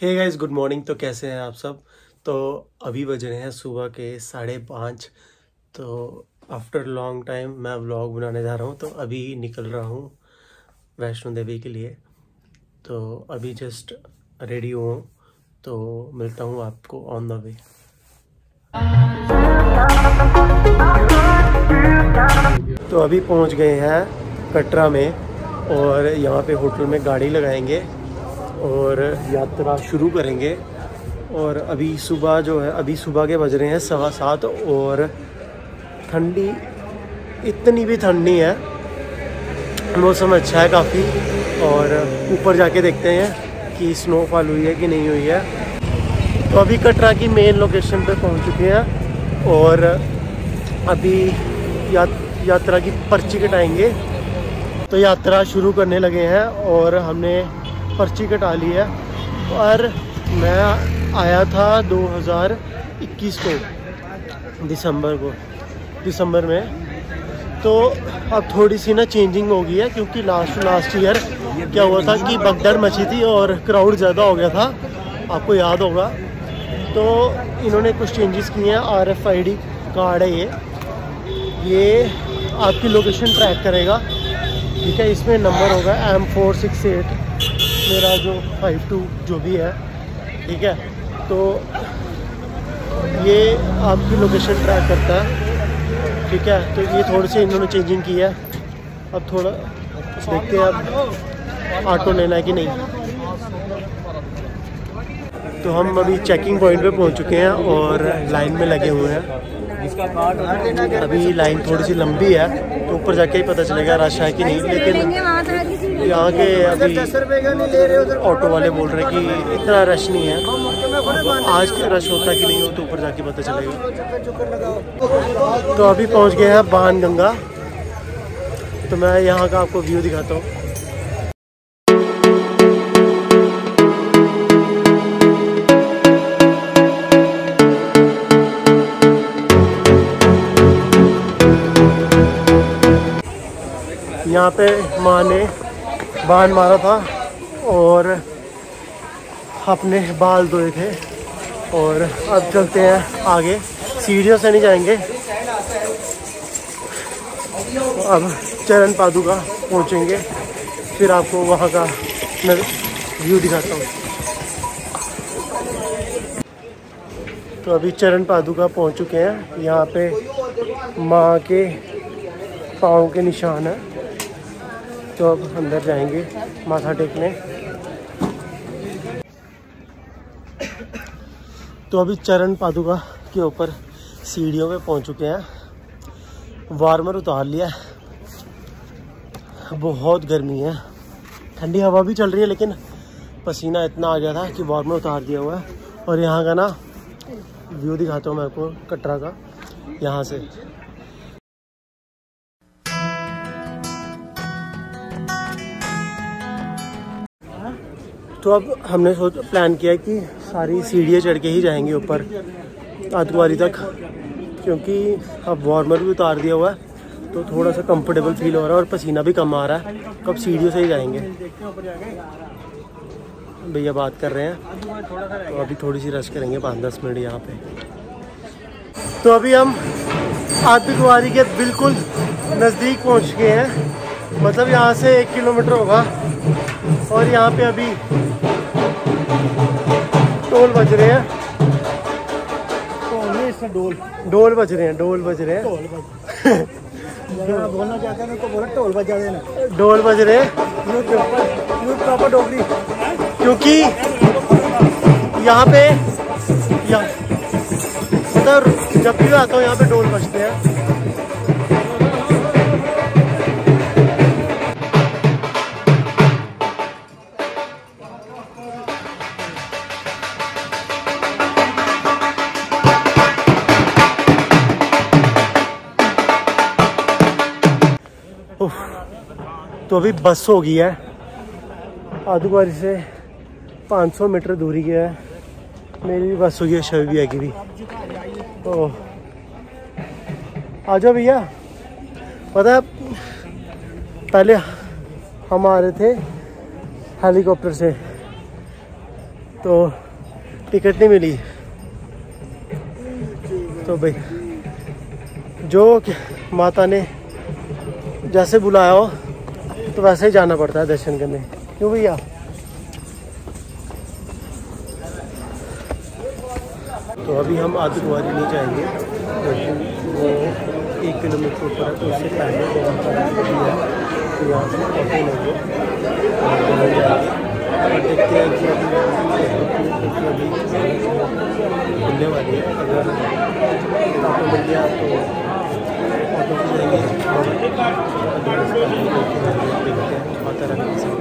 Hey guys good morning तो कैसे हैं आप सब? तो अभी बज रहे हैं सुबह के साढ़े पाँच। तो आफ्टर लॉन्ग टाइम मैं व्लॉग बनाने जा रहा हूँ तो अभी निकल रहा हूँ वैष्णो देवी के लिए। तो अभी जस्ट रेडी हूँ तो मिलता हूँ आपको ऑन द वे तो अभी पहुँच गए हैं कटरा में और यहाँ पे होटल में गाड़ी लगाएँगे। और यात्रा शुरू करेंगे। और अभी सुबह जो है अभी सुबह के बज रहे हैं सवा सात और ठंडी इतनी भी ठंड है। मौसम अच्छा है काफ़ी। और ऊपर जाके देखते हैं कि स्नोफॉल हुई है कि नहीं हुई है। तो अभी कटरा की मेन लोकेशन पे पहुँच चुके हैं और अभी या, यात्रा की पर्ची कटाएँगे। तो यात्रा शुरू करने लगे हैं और हमने पर्ची कटा ली है। और मैं आया था 2021 को, दिसंबर को, दिसंबर में। तो अब थोड़ी सी ना चेंजिंग हो गई है, क्योंकि लास्ट लास्ट ईयर क्या हुआ था कि बगदड़ मची थी और क्राउड ज़्यादा हो गया था। आपको याद होगा। तो इन्होंने कुछ चेंजेस किए हैं। R F I D card है ये। ये आपकी लोकेशन ट्रैक करेगा। ठीक है, इसमें नंबर होगा एम फोर सिक्स एट मेरा जो फाइव टू जो भी है, ठीक है? तो ये आपकी लोकेशन ट्रैक करता है, ठीक है? तो ये थोड़ी सी इन्होंने चेंजिंग की है। अब थोड़ा देखते हैं अब ऑटो लेना है कि नहीं। तो हम अभी चेकिंग पॉइंट पे पहुँच चुके हैं और लाइन में लगे हुए हैं। अभी लाइन थोड़ी सी लंबी है तो ऊपर जाके ही पता चलेगा रश है कि नहीं, लेकिन यहाँ के अभी ऑटो वाले बोल रहे हैं कि इतना रश नहीं है। आज के रश होता कि नहीं हो तो ऊपर जाके पता चलेगा। तो अभी पहुँच गए हैं बान गंगा तो मैं यहाँ का आपको व्यू दिखाता हूँ। यहाँ पे माँ ने बाँध मारा था और अपने बाल धोए थे और अब चलते हैं आगे। सीढ़ियों से नहीं जाएँगे। अब चरण पादुका पहुँचेंगे। फिर आपको वहाँ का मैं व्यू दिखाता हूँ। तो अभी चरण पादुका पहुँच चुके हैं। यहाँ पे माँ के पाँव के निशान हैं। तो अब अंदर जाएँगे माथा टेकने। तो अभी चरण पादुका के ऊपर सीढ़ियों पे पहुँच चुके हैं। वार्मर उतार लिया बहुत गर्मी है। ठंडी हवा भी चल रही है, लेकिन पसीना इतना आ गया था कि वार्मर उतार दिया हुआ है। और यहाँ का ना, व्यू दिखाता हूँ मैं आपको कटरा का, यहाँ से। तो अब हमने सोच प्लान किया कि सारी सीढ़ियाँ चढ़ के ही जाएँगे ऊपर आतवारी तक, क्योंकि अब वार्मर भी उतार दिया हुआ है तो थोड़ा सा कंफर्टेबल फील हो रहा है और पसीना भी कम आ रहा है कब सीढ़ियों से ही जाएँगे। भैया बात कर रहे हैं तो अभी थोड़ी सी रश करेंगे, पाँच दस मिनट यहाँ पे। तो अभी हम आतवारी के बिल्कुल नज़दीक पहुँच गए हैं मतलब यहाँ से एक किलोमीटर होगा, और यहाँ पे अभी टोल बज रहे हैं। डोल डोल बज रहे हैं डोल बज रहे हैं। बोलना चाहते हैं तो बोला ढोल बजा देना। डोल बज रहे प्रॉपर डोगरी। क्योंकि यहाँ पे यहाँ जब भी आता हूँ यहाँ पे डोल बजते हैं। तो अभी बस हो गई है। आदुबारी से 500 मीटर दूरी की है। मेरी भी बस हो गई है शबी की भी। तो आ जाओ भैया। पता है, पहले हम आ रहे थे हेलीकॉप्टर से। तो टिकट नहीं मिली। तो भाई, जो माता ने जैसे बुलाया हो तो वैसे ही जाना पड़ता है दर्शन करने। क्यों भैया? तो अभी हम आदि कुमारी नहीं जाएँगे दर्शन वो एक किलोमीटर ऊपर है तो उससे पहले तो यहाँ से ऑटो लेंगे। देखते हैं कि अभी अभी खुलने वाली है अगर ऑटो मिल गया तो ऑटो से जाएँगे और अगर इसका नहीं तो देखते हैं माता रानी की सेवा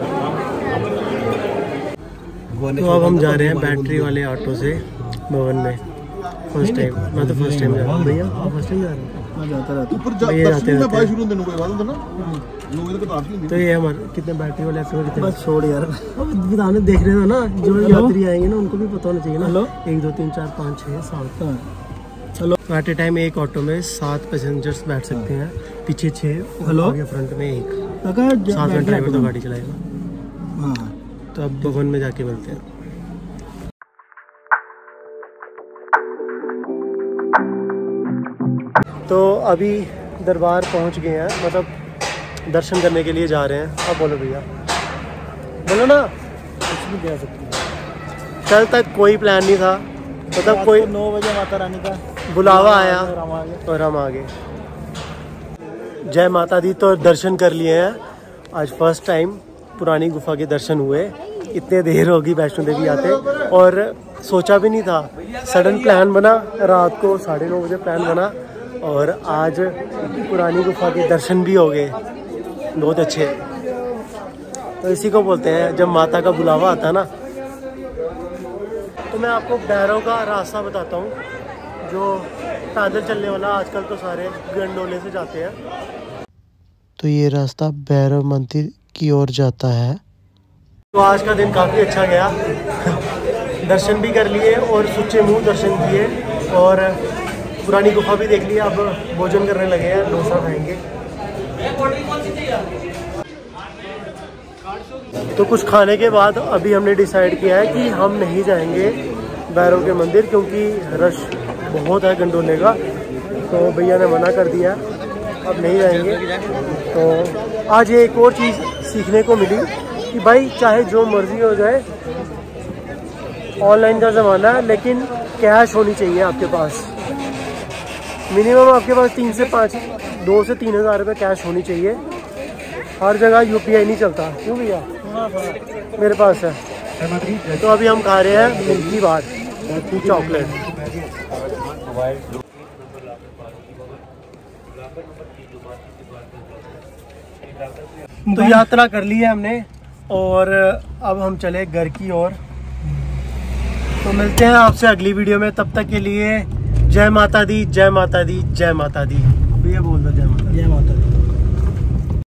तो अब हम जा रहे हैं बैटरी वाले ऑटो से भवन में। फ़र्स्ट टाइम मैं तो फ़र्स्ट टाइम जा रहा हूँ। भैया? फ़र्स्ट टाइम जा रहे हैं? तो ये हमारे कितने बैटरी वाले कितने छोड़ यार। अब बताने देख रहे हो ना जो यात्री आएँगे ना उनको भी पता होना चाहिए ना। हेलो? एक दो तीन चार पाँच छः सात। हाँ। हेलो? एट ए टाइम एक ऑटो में सात पैसेंजर्स बैठ सकते हैं। पीछे छः हेलो? फ्रंट में एक। सात में ड्राइवर तो गाड़ी चलाएगा। हाँ। तो अब भवन में जाके मिलते हैं। तो अभी दरबार पहुँच गए हैं मतलब दर्शन करने के लिए जा रहे हैं। अब बोलो भैया। बोलो ना। कुछ भी कह सकते कल तक कोई प्लान नहीं था। मतलब कोई नौ बजे माता रानी का बुलावा आया और हम आ गए जय माता दी तो दर्शन कर लिए हैं। आज फ़र्स्ट टाइम पुरानी गुफा के दर्शन हुए। इतने देर होगी वैष्णो देवी आते। और सोचा भी नहीं था। सडन प्लान बना, रात को साढ़े नौ बजे प्लान बना। और आज पुरानी गुफा के दर्शन भी हो गए। बहुत अच्छे। तो इसी को बोलते हैं, जब माता का बुलावा आता ना। तो मैं आपको भैरव का रास्ता बताता हूँ। जो पैदल चलने वाला आजकल तो सारे गंडोले से जाते हैं। तो ये रास्ता भैरव मंदिर की ओर जाता है। तो आज का दिन काफ़ी अच्छा गया। दर्शन भी कर लिए और सुच्चे मुँह दर्शन किए और पुरानी गुफा भी देख लिया अब भोजन करने लगे हैं, डोसा खाएँगे। तो कुछ खाने के बाद अभी हमने डिसाइड किया है कि हम नहीं जाएँगे भैरव के मंदिर क्योंकि रश बहुत है गंडोले का। तो भैया ने मना कर दिया, अब नहीं जाएँगे। तो आज एक और चीज़ सीखने को मिली। कि भाई, चाहे जो मर्ज़ी हो जाए ऑनलाइन का ज़माना है, लेकिन कैश होनी चाहिए आपके पास। मिनिमम आपके पास तीन से पाँच, दो से तीन हज़ार रुपये कैश होनी चाहिए। हर जगह यूपीआई नहीं चलता। क्यों भैया? मेरे पास है। तो अभी हम खा रहे हैं मिल्की बार, चॉकलेट। तो यात्रा कर ली है हमने। और, अब हम चले घर की ओर। तो मिलते हैं आपसे अगली वीडियो में। तब तक के लिए जय माता दी, जय माता दी, जय माता दी। भैया बोल दो, जय माता जय माता दी।